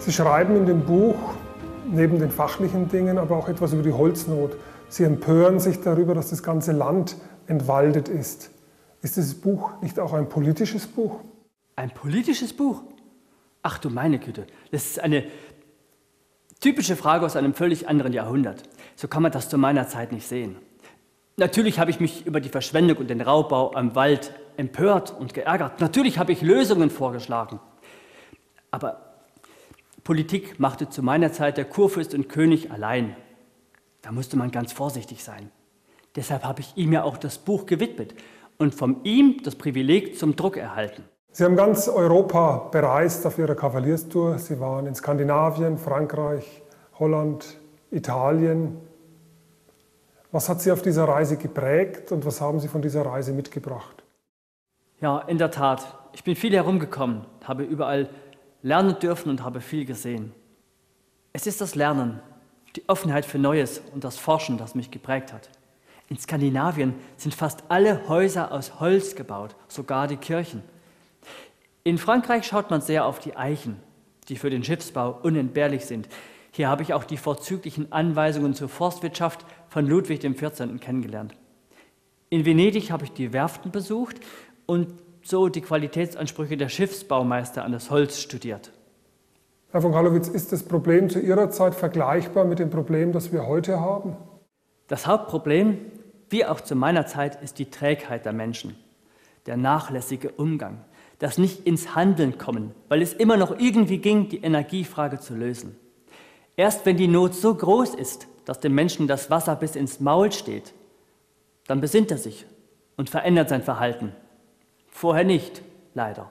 Sie schreiben in dem Buch neben den fachlichen Dingen aber auch etwas über die Holznot. Sie empören sich darüber, dass das ganze Land entwaldet ist. Ist dieses Buch nicht auch ein politisches Buch? Ein politisches Buch? Ach du meine Güte, das ist eine typische Frage aus einem völlig anderen Jahrhundert. So kann man das zu meiner Zeit nicht sehen. Natürlich habe ich mich über die Verschwendung und den Raubbau am Wald empört und geärgert. Natürlich habe ich Lösungen vorgeschlagen. Aber Politik machte zu meiner Zeit der Kurfürst und König allein. Da musste man ganz vorsichtig sein. Deshalb habe ich ihm ja auch das Buch gewidmet und von ihm das Privileg zum Druck erhalten. Sie haben ganz Europa bereist auf Ihrer Kavalierstour. Sie waren in Skandinavien, Frankreich, Holland, Italien. Was hat Sie auf dieser Reise geprägt und was haben Sie von dieser Reise mitgebracht? Ja, in der Tat. Ich bin viel herumgekommen, habe überall lernen dürfen und habe viel gesehen. Es ist das Lernen, die Offenheit für Neues und das Forschen, das mich geprägt hat. In Skandinavien sind fast alle Häuser aus Holz gebaut, sogar die Kirchen. In Frankreich schaut man sehr auf die Eichen, die für den Schiffsbau unentbehrlich sind. Hier habe ich auch die vorzüglichen Anweisungen zur Forstwirtschaft von Ludwig XIV. kennengelernt. In Venedig habe ich die Werften besucht und so die Qualitätsansprüche der Schiffsbaumeister an das Holz studiert. Herr von Kalowitz, ist das Problem zu Ihrer Zeit vergleichbar mit dem Problem, das wir heute haben? Das Hauptproblem, wie auch zu meiner Zeit, ist die Trägheit der Menschen, der nachlässige Umgang, das nicht ins Handeln kommen, weil es immer noch irgendwie ging, die Energiefrage zu lösen. Erst wenn die Not so groß ist, dass dem Menschen das Wasser bis ins Maul steht, dann besinnt er sich und verändert sein Verhalten. Vorher nicht, leider.